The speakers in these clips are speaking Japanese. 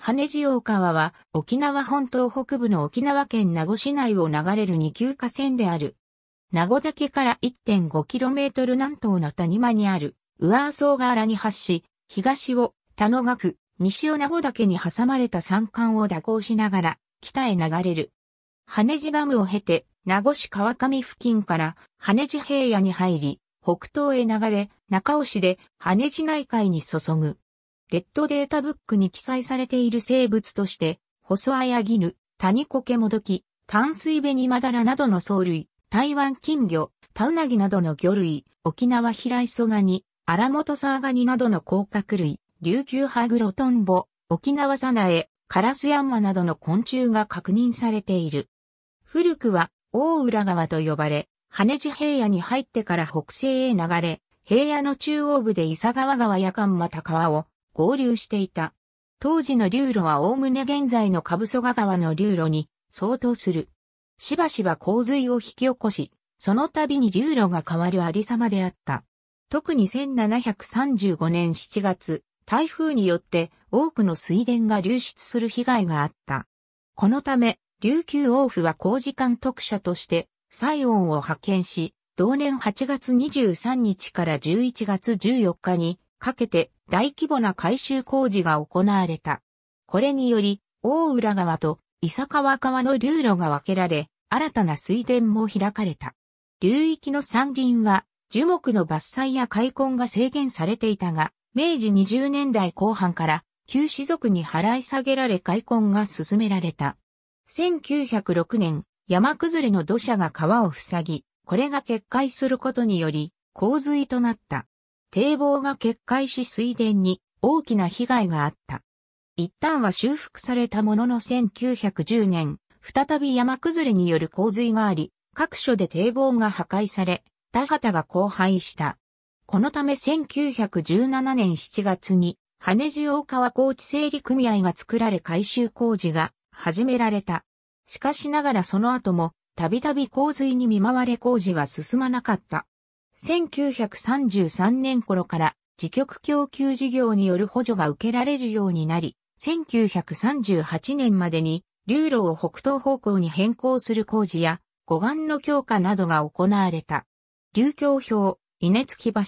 羽地大川は沖縄本島北部の沖縄県名護市内を流れる二級河川である。名護岳から 1.5km 南東の谷間にある、上阿蘇河原に発し、東を田野学、西を名護岳に挟まれた山間を蛇行しながら、北へ流れる。羽地ダムを経て、名護市川上付近から羽地平野に入り、北東へ流れ、中尾市で羽地内海に注ぐ。レッドデータブックに記載されている生物として、細アヤギヌ、タニコケモドキ、淡水ベニマダラなどの藻類、台湾金魚、タウナギなどの魚類、沖縄平磯ガニ、荒本サーガニなどの甲殻類、琉球ハグロトンボ、沖縄サナエ、カラスヤンマなどの昆虫が確認されている。古くは大浦川と呼ばれ、羽地平野に入ってから北西へ流れ、平野の中央部で伊佐川川や関又川を合流していた。当時の流路はおおむね現在の株曽川の流路に相当する。しばしば洪水を引き起こし、その度に流路が変わるありさまであった。特に1735年7月、台風によって多くの水田が流出する被害があった。このため、琉球王府は工事監督者として、西音を派遣し、同年8月23日から11月14日にかけて大規模な改修工事が行われた。これにより、大浦川と伊佐川川の流路が分けられ、新たな水田も開かれた。流域の山林は樹木の伐採や開墾が制限されていたが、明治20年代後半から旧士族に払い下げられ開墾が進められた。1906年、山崩れの土砂が川を塞ぎ、これが決壊することにより、洪水となった。堤防が決壊し水田に大きな被害があった。一旦は修復されたものの1910年、再び山崩れによる洪水があり、各所で堤防が破壊され、田畑が荒廃した。このため1917年7月に、羽地大川高地整理組合が作られ改修工事が始められた。しかしながらその後も、たびたび洪水に見舞われ工事は進まなかった。1933年頃から自局供給事業による補助が受けられるようになり、1938年までに流路を北東方向に変更する工事や護岸の強化などが行われた。流橋表、稲月橋、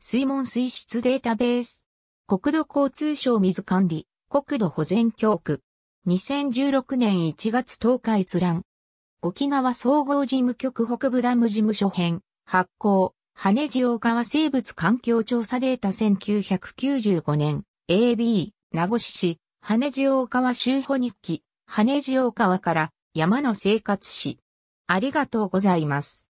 水門水質データベース、国土交通省水管理、国土保全局区、2016年1月10日閲覧、沖縄総合事務局北部ダム事務所編、発行、羽地大川生物環境調査データ1995年、AB、名護市、羽地大川周保日記、羽地大川から山の生活史。ありがとうございます。